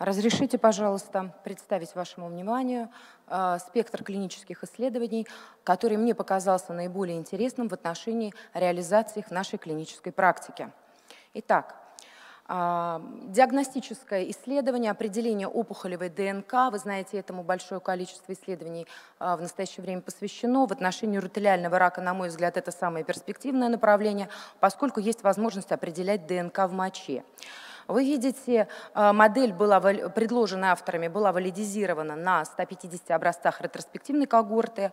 Разрешите, пожалуйста, представить вашему вниманию э, спектр клинических исследований, который мне показался наиболее интересным в отношении реализации их в нашей клинической практике. Итак, э, диагностическое исследование, определение опухолевой ДНК, вы знаете, этому большое количество исследований э, в настоящее время посвящено. В отношении рутелиального рака, на мой взгляд, это самое перспективное направление, поскольку есть возможность определять ДНК в моче. Вы видите, э, модель была предложена авторами, была валидизирована на 150 образцах ретроспективной когорты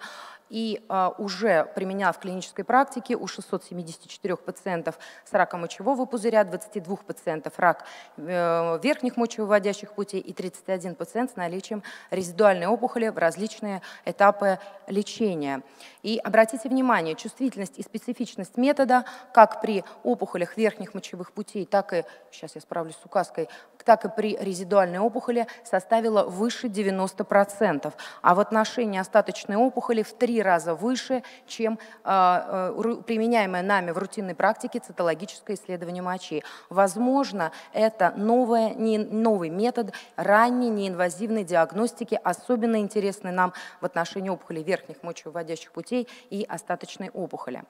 и э, уже применяла в клинической практике у 674 пациентов с раком мочевого пузыря, 22 пациентов рак э, верхних мочевыводящих путей и 31 пациент с наличием резидуальной опухоли в различные этапы лечения. И обратите внимание, чувствительность и специфичность метода как при опухолях верхних мочевых путей, так и, сейчас я справлюсь с указкой, так и при резидуальной опухоли составила выше 90%, а в отношении остаточной опухоли в три раза выше, чем э, применяемое нами в рутинной практике цитологическое исследование мочи. Возможно, это новое, не, новый метод ранней неинвазивной диагностики, особенно интересный нам в отношении опухолей верхних мочевыводящих путей и остаточной опухоли.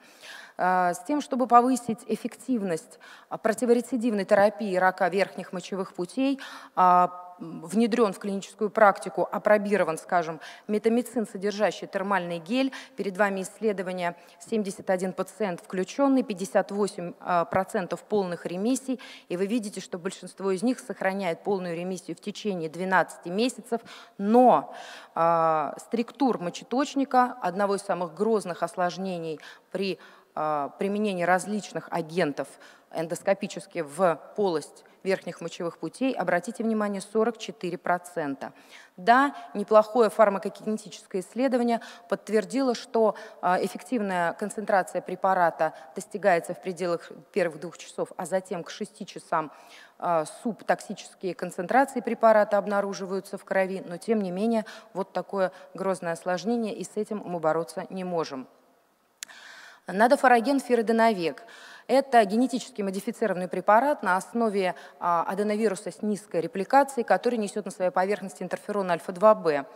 Э, с тем, чтобы повысить эффективность противорецидивной терапии рака верхних мочевых путей, а, внедрен в клиническую практику, апробирован, скажем, метамицин, содержащий термальный гель. Перед вами исследование 71 пациент включенный, 58% а, полных ремиссий. И вы видите, что большинство из них сохраняет полную ремиссию в течение 12 месяцев. Но э, структур мочеточника, одного из самых грозных осложнений при э, применении различных агентов эндоскопически в полость верхних мочевых путей, обратите внимание, 44%. Да, неплохое фармакокинетическое исследование подтвердило, что а, эффективная концентрация препарата достигается в пределах первых двух часов, а затем к 6 часам а, субтоксические концентрации препарата обнаруживаются в крови, но тем не менее вот такое грозное осложнение, и с этим мы бороться не можем. Надофороген фиродоновек – это генетически модифицированный препарат на основе а, аденовируса с низкой репликацией, который несет на своей поверхности интерферон альфа-2b.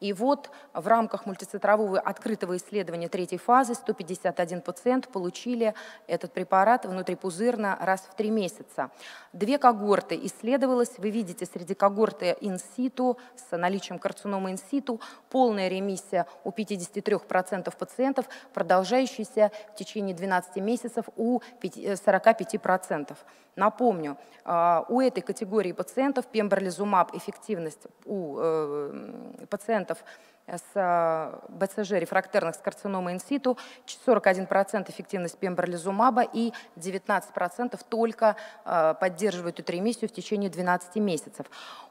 И вот в рамках мультицентрового открытого исследования третьей фазы 151 пациент получили этот препарат внутрипузырно раз в три месяца. Две когорты исследовалось. Вы видите среди когорты инситу с наличием карциномы инситу полная ремиссия у 53% пациентов, продолжающаяся в течение 12 месяцев у 45%. Напомню, а, у этой категории пациентов пембролизумаб эффективность у э, пациентов с а, БЦЖ рефрактерных с карциномой инситу, 41% эффективность пембролизумаба и 19% только а, поддерживают эту ремиссию в течение 12 месяцев.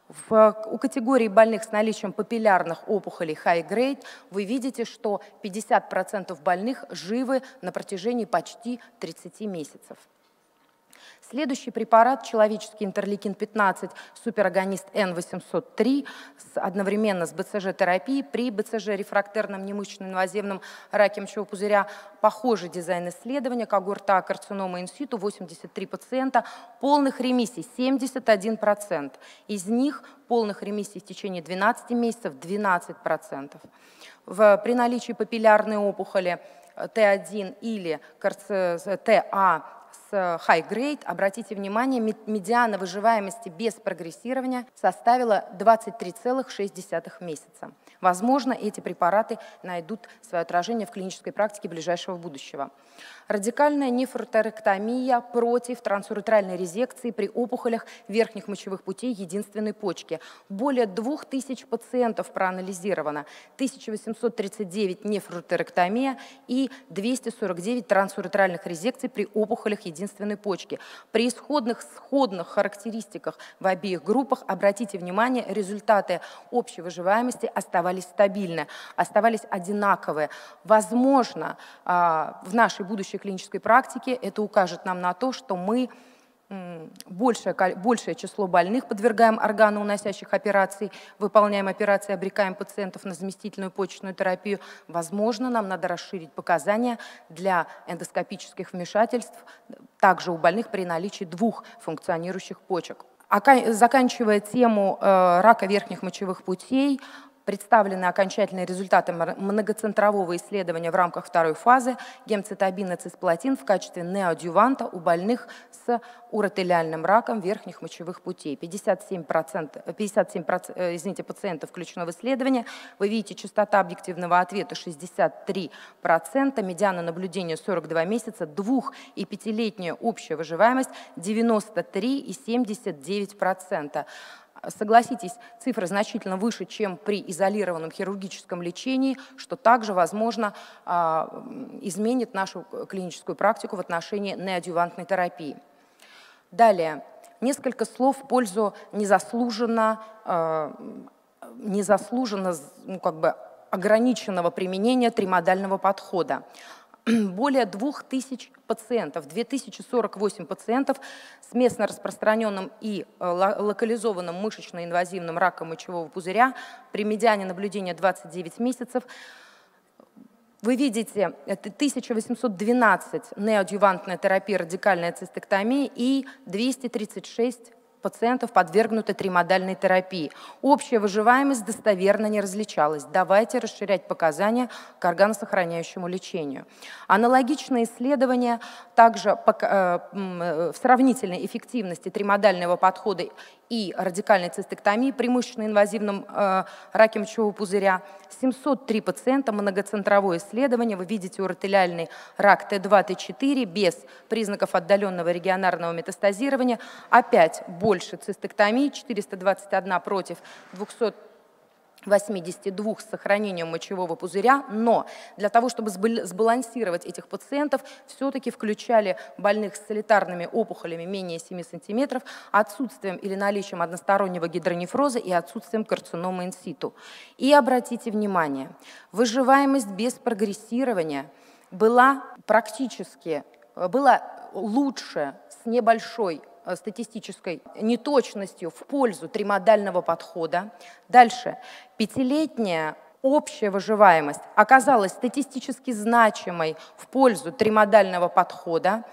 В, у категории больных с наличием папиллярных опухолей high grade вы видите, что 50% больных живы на протяжении почти 30 месяцев. Следующий препарат, человеческий интерлейкин-15, суперагонист N803, одновременно с БЦЖ-терапией при БЦЖ-рефрактерном немышечном инвазивном раке мочевого пузыря. Похожий дизайн исследования, когорта карцинома инситу, 83 пациента, полных ремиссий 71%. Из них полных ремиссий в течение 12 месяцев 12%. В, при наличии папиллярной опухоли Т1 или ТА с high grade, обратите внимание, медиана выживаемости без прогрессирования составила 23,6 месяца. Возможно, эти препараты найдут свое отражение в клинической практике ближайшего будущего. Радикальная нефротерэктомия против трансуретральной резекции при опухолях верхних мочевых путей единственной почки. Более 2000 пациентов проанализировано, 1839 нефротерэктомия и 249 трансуретральных резекций при опухолях единственной почки. При исходных сходных характеристиках в обеих группах, обратите внимание, результаты общей выживаемости оставались стабильны, оставались одинаковые. Возможно, а, в нашей будущей клинической практике это укажет нам на то, что мы большее, большее число больных подвергаем органоуносящих операций, выполняем операции, обрекаем пациентов на заместительную почечную терапию. Возможно, нам надо расширить показания для эндоскопических вмешательств, также у больных при наличии двух функционирующих почек. Заканчивая тему рака верхних мочевых путей, Представлены окончательные результаты многоцентрового исследования в рамках второй фазы гемцитабин и цисплатин в качестве неоадюванта у больных с уротелиальным раком верхних мочевых путей. 57%, 57 э, извините, пациентов включено в исследование. Вы видите, частота объективного ответа 63%, медиана наблюдения 42 месяца, двух- и пятилетняя общая выживаемость 93 и 79%. Согласитесь, цифры значительно выше, чем при изолированном хирургическом лечении, что также, возможно, а, изменит нашу клиническую практику в отношении неодювантной терапии. Далее, несколько слов в пользу незаслуженно, а, незаслуженно ну, как бы ограниченного применения тримодального подхода. более 2000 пациентов, 2048 пациентов с местно распространенным и э, локализованным мышечно-инвазивным раком мочевого пузыря при медиане наблюдения 29 месяцев. Вы видите, это 1812 неоадъювантная терапия радикальная цистектомия и 236 пациентов подвергнуты тримодальной терапии. Общая выживаемость достоверно не различалась. Давайте расширять показания к органосохраняющему лечению. Аналогичные исследования также э, в сравнительной эффективности тримодального подхода и радикальной цистектомии при мышечно-инвазивном э, раке мочевого пузыря. 703 пациента, многоцентровое исследование. Вы видите уротелиальный рак Т2, Т4 без признаков отдаленного регионарного метастазирования. Опять больше цистектомии, 421 против 200 82 с сохранением мочевого пузыря, но для того, чтобы сбалансировать этих пациентов, все-таки включали больных с солитарными опухолями менее 7 см, отсутствием или наличием одностороннего гидронефроза и отсутствием карциномы инситу. И обратите внимание, выживаемость без прогрессирования была практически была лучше с небольшой статистической неточностью в пользу тримодального подхода. Дальше. Пятилетняя общая выживаемость оказалась статистически значимой в пользу тримодального подхода.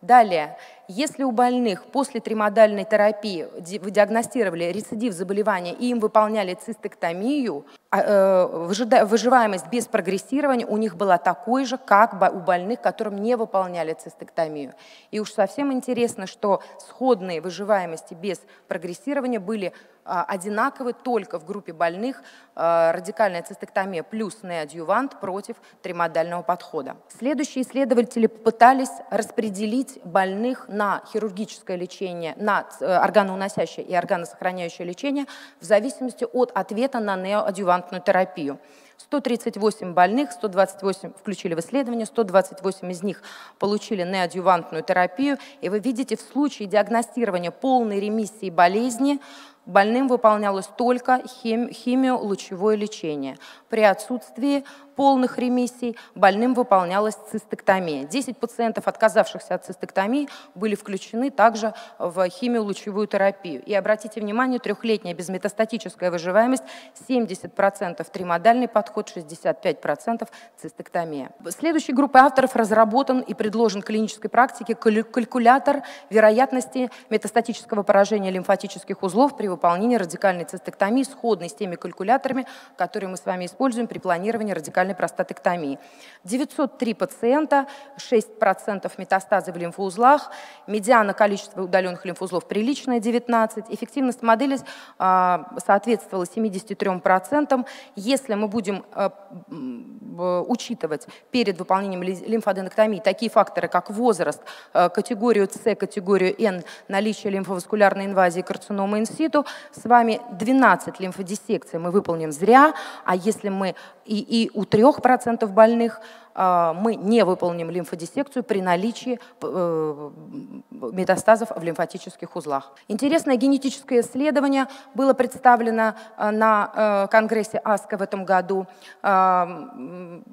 Далее, если у больных после тримодальной терапии диагностировали рецидив заболевания и им выполняли цистектомию, а, э, выживаемость без прогрессирования у них была такой же, как у больных, которым не выполняли цистектомию. И уж совсем интересно, что сходные выживаемости без прогрессирования были а, одинаковы только в группе больных а, радикальная цистектомия плюс неадъювант против тримодального подхода. Следующие исследователи попытались распределить больных на хирургическое лечение, на э, органоуносящее и органосохраняющее лечение в зависимости от ответа на неоадъювантную терапию. 138 больных, 128 включили в исследование, 128 из них получили неадъювантную терапию. И вы видите, в случае диагностирования полной ремиссии болезни больным выполнялось только химиолучевое лечение. При отсутствии полных ремиссий больным выполнялась цистектомия. 10 пациентов, отказавшихся от цистектомии, были включены также в химиолучевую терапию. И обратите внимание, трехлетняя безметастатическая выживаемость 70% тримодальный подход, 65% цистектомия. Следующей группой авторов разработан и предложен клинической практике калькулятор вероятности метастатического поражения лимфатических узлов при выполнении радикальной цистектомии, сходный с теми калькуляторами, которые мы с вами используем при планировании радикальной простатэктомии. 903 пациента, 6% метастазы в лимфоузлах, медиана количества удаленных лимфоузлов приличная 19, эффективность модели а, соответствовала 73%. Если мы будем а, учитывать перед выполнением лимфоденоктомии такие факторы, как возраст, а, категорию С, категорию Н, наличие лимфоваскулярной инвазии карцинома инситу, с вами 12 лимфодиссекций мы выполним зря, а если мы и, и у 3% больных мы не выполним лимфодиссекцию при наличии э, метастазов в лимфатических узлах. Интересное генетическое исследование было представлено э, на э, конгрессе АСКО в этом году. А,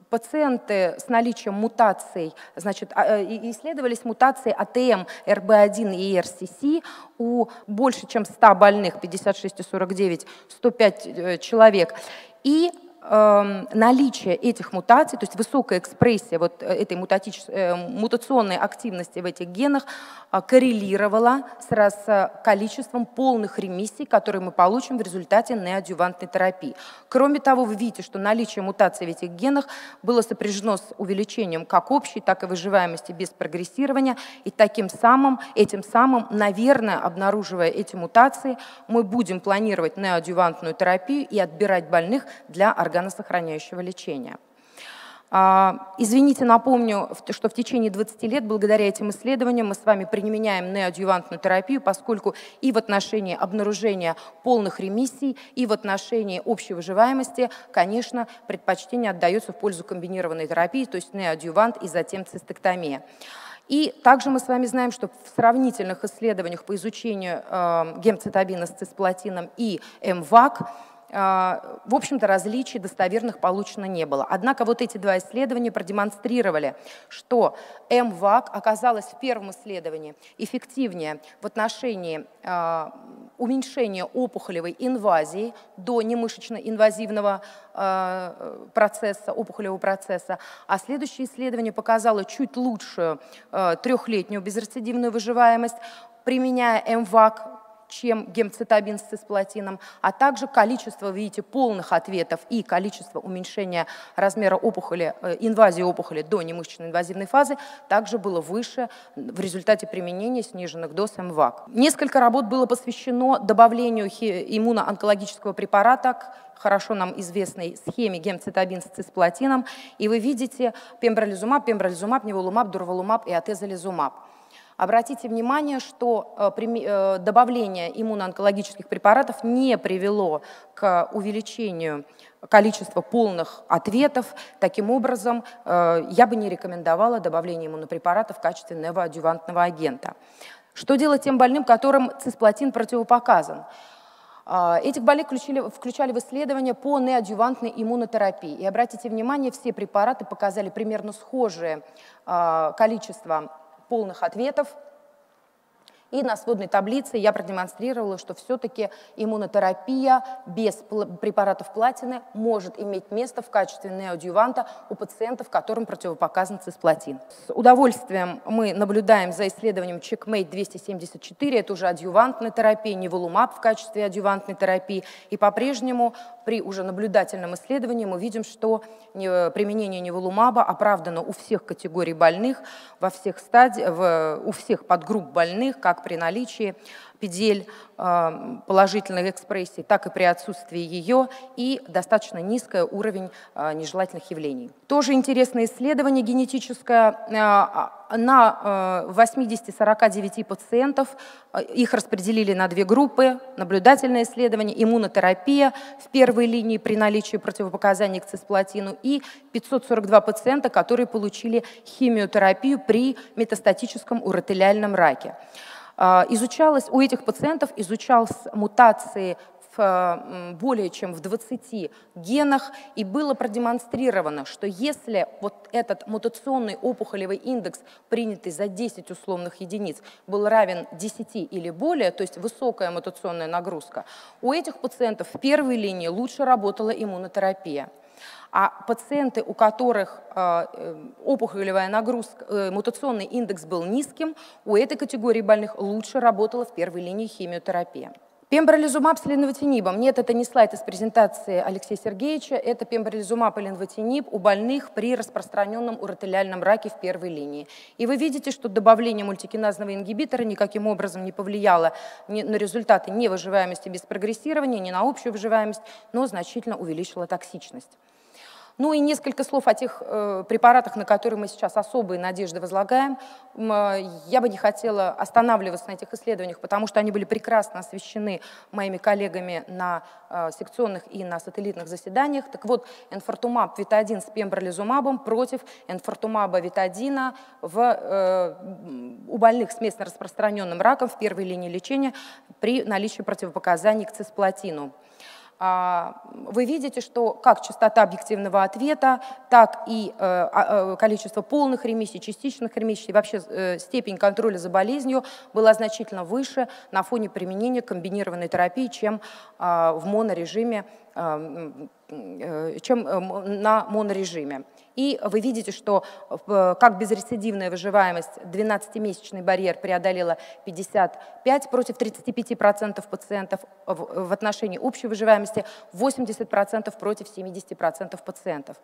пациенты с наличием мутаций, значит, а, исследовались мутации АТМ, РБ1 и РСС у больше чем 100 больных, 56 и 49, 105 человек. И наличие этих мутаций, то есть высокая экспрессия вот этой мутатич, э, мутационной активности в этих генах э, коррелировала с, с количеством полных ремиссий, которые мы получим в результате неоадювантной терапии. Кроме того, вы видите, что наличие мутаций в этих генах было сопряжено с увеличением как общей, так и выживаемости без прогрессирования, и таким самым, этим самым, наверное, обнаруживая эти мутации, мы будем планировать неоадювантную терапию и отбирать больных для органосохраняющего лечения. А, извините, напомню, что в течение 20 лет, благодаря этим исследованиям, мы с вами применяем неоадъювантную терапию, поскольку и в отношении обнаружения полных ремиссий, и в отношении общей выживаемости, конечно, предпочтение отдается в пользу комбинированной терапии, то есть неоадъювант и затем цистектомия. И также мы с вами знаем, что в сравнительных исследованиях по изучению э, гемцитабина с цисплатином и МВАК в общем-то, различий достоверных получено не было. Однако вот эти два исследования продемонстрировали, что МВАК оказалась в первом исследовании эффективнее в отношении а, уменьшения опухолевой инвазии до немышечно-инвазивного а, процесса, опухолевого процесса, а следующее исследование показало чуть лучшую трехлетнюю безрецидивную выживаемость, применяя МВАК чем гемцитабин с цисплатином, а также количество, видите, полных ответов и количество уменьшения размера опухоли, э, инвазии опухоли до немышечной инвазивной фазы также было выше в результате применения сниженных доз МВАК. Несколько работ было посвящено добавлению иммуноонкологического препарата к хорошо нам известной схеме гемцитабин с цисплатином, и вы видите пембролизумаб, пембролизумаб, неволумаб, дурвалумаб и атезолизумаб. Обратите внимание, что э, э, добавление иммуноонкологических препаратов не привело к увеличению количества полных ответов. Таким образом, э, я бы не рекомендовала добавление иммунопрепаратов в качестве невоадювантного агента. Что делать тем больным, которым цисплатин противопоказан? Этих больных включили, включали в исследования по неадювантной иммунотерапии. И обратите внимание, все препараты показали примерно схожее количество полных ответов. И на сводной таблице я продемонстрировала, что все-таки иммунотерапия без препаратов платины может иметь место в качестве неодюванта у пациентов, которым противопоказан цисплатин. С удовольствием мы наблюдаем за исследованием CheckMate 274, это уже адъювантная терапия, неволумаб в качестве адъювантной терапии. И по-прежнему при уже наблюдательном исследовании мы видим, что применение неволумаба оправдано у всех категорий больных, во всех стадиях, у всех подгрупп больных, как при наличии педель э, положительных экспрессий, так и при отсутствии ее, и достаточно низкий уровень э, нежелательных явлений. Тоже интересное исследование генетическое. Э, на 80-49 пациентов их распределили на две группы. Наблюдательное исследование, иммунотерапия в первой линии при наличии противопоказаний к цисплатину и 542 пациента, которые получили химиотерапию при метастатическом уротелиальном раке. А, изучалось, у этих пациентов изучалась мутации в более чем в 20 генах, и было продемонстрировано, что если вот этот мутационный опухолевый индекс, принятый за 10 условных единиц, был равен 10 или более, то есть высокая мутационная нагрузка, у этих пациентов в первой линии лучше работала иммунотерапия. А пациенты, у которых э, э, опухолевая нагрузка, э, мутационный индекс был низким, у этой категории больных лучше работала в первой линии химиотерапия. Пембролизумаб с ленвотинибом. Нет, это не слайд из презентации Алексея Сергеевича, это пембролизумаб и ленвотиниб у больных при распространенном уротелиальном раке в первой линии. И вы видите, что добавление мультикиназного ингибитора никаким образом не повлияло на результаты ни выживаемости без прогрессирования, ни на общую выживаемость, но значительно увеличило токсичность. Ну и несколько слов о тех э, препаратах, на которые мы сейчас особые надежды возлагаем. Э, я бы не хотела останавливаться на этих исследованиях, потому что они были прекрасно освещены моими коллегами на э, секционных и на сателлитных заседаниях. Так вот, энфортумаб витадин с пембролизумабом против энфортумаба витадина в, э, у больных с местно распространенным раком в первой линии лечения при наличии противопоказаний к цисплатину. А, вы видите, что как частота объективного ответа, так и э, а, э, количество полных ремиссий, частичных ремиссий, вообще э, степень контроля за болезнью была значительно выше на фоне применения комбинированной терапии, чем а, в монорежиме чем на монорежиме. И вы видите, что э, как безрецидивная выживаемость 12-месячный барьер преодолела 55 против 35% пациентов в отношении общей выживаемости, 80% против 70% пациентов.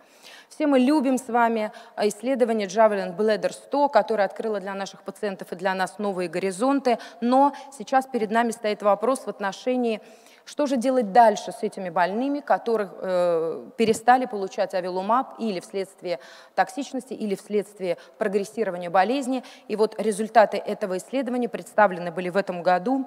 Все мы любим с вами исследование Javelin Bladder 100, которое открыло для наших пациентов и для нас новые горизонты, но сейчас перед нами стоит вопрос в отношении что же делать дальше с этими больными, которых э, перестали получать авилумаб или вследствие токсичности, или вследствие прогрессирования болезни. И вот результаты этого исследования представлены были в этом году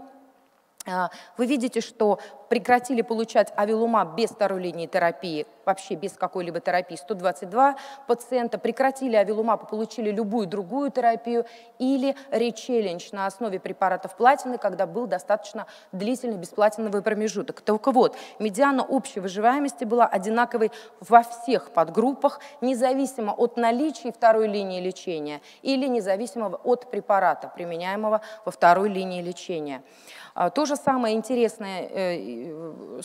а, вы видите, что прекратили получать авилумаб без второй линии терапии, вообще без какой-либо терапии, 122 пациента, прекратили авилумаб и получили любую другую терапию, или речеллендж на основе препаратов платины, когда был достаточно длительный бесплатиновый промежуток. Только вот, медиана общей выживаемости была одинаковой во всех подгруппах, независимо от наличия второй линии лечения или независимо от препарата, применяемого во второй линии лечения. А, то же самое интересная э,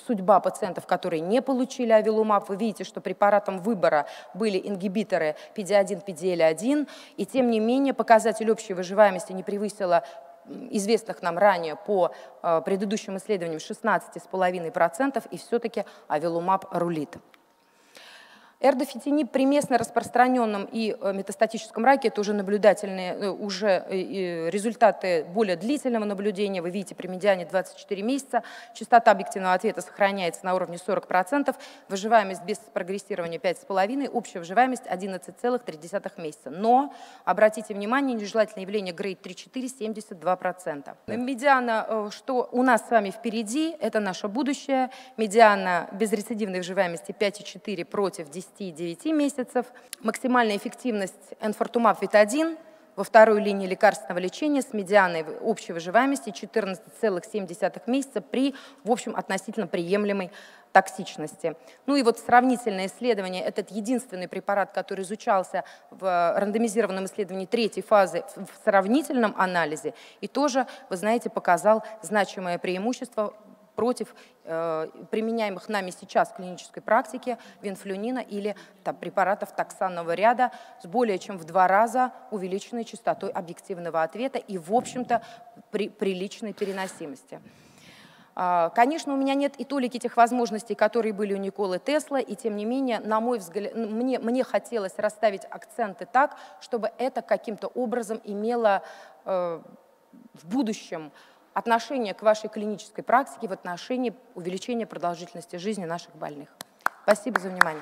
судьба пациентов, которые не получили авилумаб. Вы видите, что препаратом выбора были ингибиторы PD-1, PDL-1, и тем не менее показатель общей выживаемости не превысила известных нам ранее по э, предыдущим исследованиям 16,5%, и все-таки авилумаб рулит. Эрдофитинип при местно распространенном и э, метастатическом раке, это уже наблюдательные, э, уже э, результаты более длительного наблюдения. Вы видите, при медиане 24 месяца частота объективного ответа сохраняется на уровне 40%, выживаемость без прогрессирования 5,5%, общая выживаемость 11,3 месяца. Но, обратите внимание, нежелательное явление грейд 3-4 72%. Медиана, что у нас с вами впереди, это наше будущее. Медиана безрецидивной выживаемости 5,4 против 10 6-9 месяцев. Максимальная эффективность энфортумаб вит-1 во второй линии лекарственного лечения с медианой общей выживаемости 14,7 месяца при, в общем, относительно приемлемой токсичности. Ну и вот сравнительное исследование, этот единственный препарат, который изучался в рандомизированном исследовании третьей фазы в сравнительном анализе, и тоже, вы знаете, показал значимое преимущество против э, применяемых нами сейчас в клинической практике винфлюнина или там, препаратов токсанного ряда с более чем в два раза увеличенной частотой объективного ответа и, в общем-то, при приличной переносимости. А, конечно, у меня нет и толики тех возможностей, которые были у Николы Тесла, и тем не менее, на мой взгляд, мне, мне хотелось расставить акценты так, чтобы это каким-то образом имело э, в будущем отношение к вашей клинической практике в отношении увеличения продолжительности жизни наших больных. Спасибо за внимание.